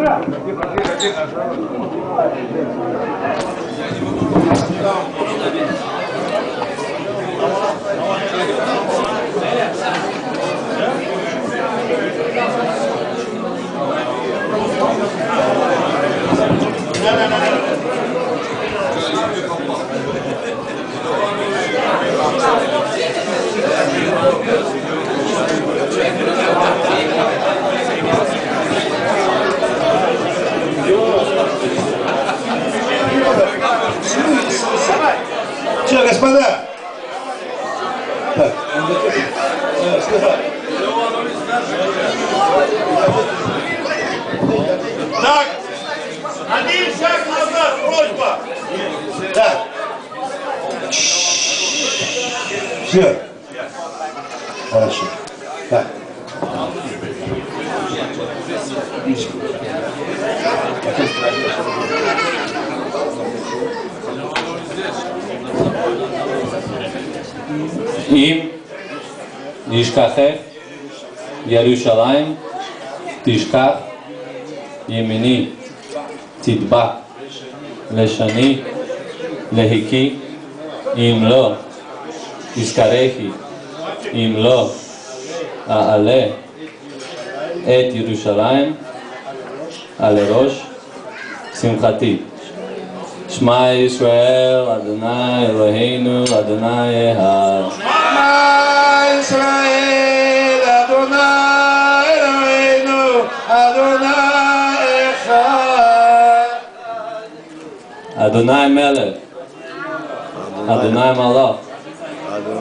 Все, Все. Хорошо. Так. אם נשכחך ירושלים תשכח ימיני תדבק לשני להקי אם לא תזכרכי אם לא אעלה את ירושלים על ראש שמחתי שמע ישראל אדוני אלוהינו אדוני אחד שמע ישראל, אדוני אלוהינו, אדוני אחד. אדוני מלך, אדוני מלך,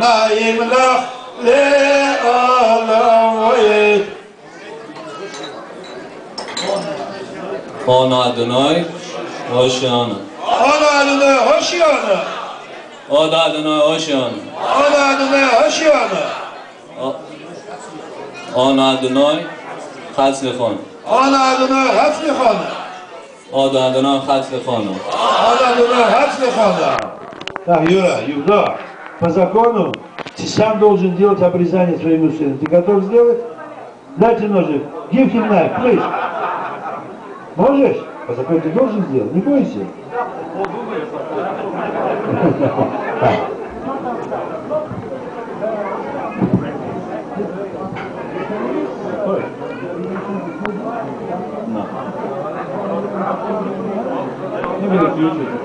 نایم لخ لعالموی خانا ادنای هاشیانا خانا ادنای خان آدنای ادنای هاشیانا آد ادنای هاشیانا آن ادنای قتل خان آدنای ادنای قتل خان آدنای ادنای قتل خان آدنای ادنای قتل خان تحیوره یورا по закону ты сам должен делать обрезание своему сыну. Ты готов сделать? Дайте ножик. Give him knife, please. Можешь? По закону ты должен сделать. Не бойся. Maybe the future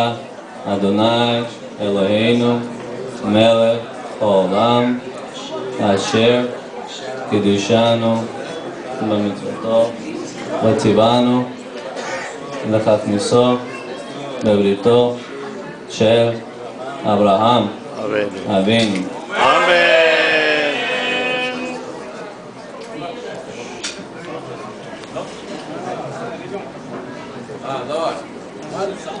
Adonai, Eloheinu, Melech, Olam, Asher, Kedushanu, Lamitzvotó, Vativanu, Lechat Miso, Bebrito, Abraham, Avin, Amém. Adoro.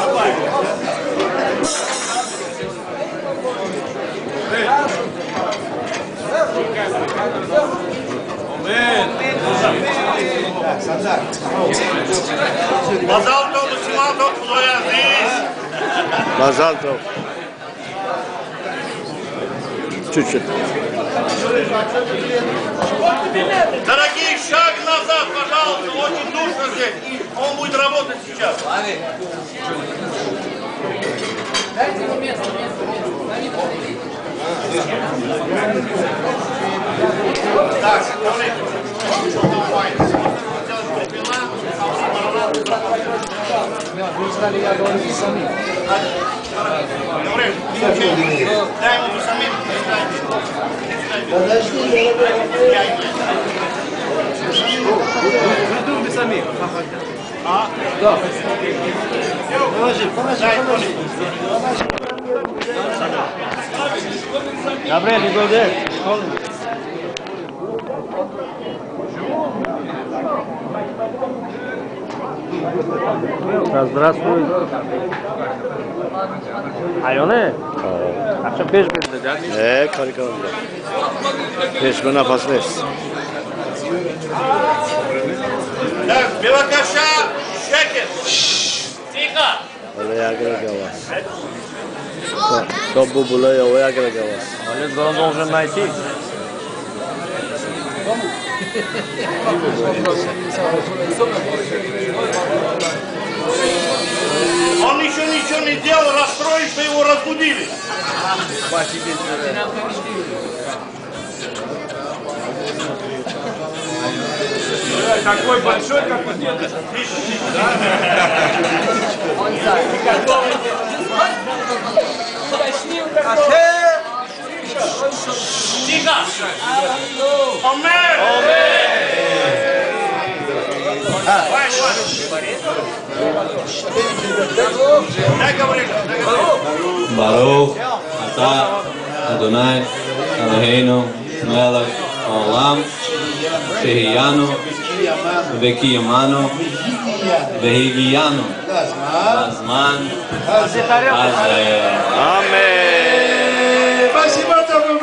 Мазантов. Чуть-чуть. Дорогие, шаг назад, пожалуйста, очень душно здесь. Он будет работать сейчас. Дайте ему место, место, место. Так. Gabriel, you go there. Здравствуй. Ayone. Akşam 5 bin lira. Ee, karika oldu. Peşme nafas ver. Так, Белокаша, шекер. Тихо. Top bu bulaya oraya gerek yok. Олег он должен найти. Он не делал, расстроен, что его разбудили. Какой большой, как у деда. barou Ata, Adonai, Eloheinu, Melech, Olam, Shehiyanu, Vekiyamanu, Vehigiyanu, Azman, Azrael. Amém. Mas se mata, não me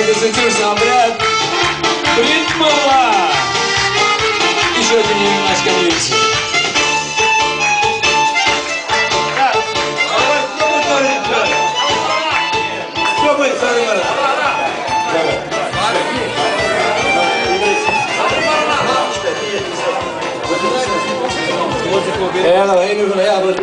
это завершился обряд Бритмова. Еще один немножко конвенции. Что будет, Сарай Марат? Eğer Eylül'ün ayağı böyle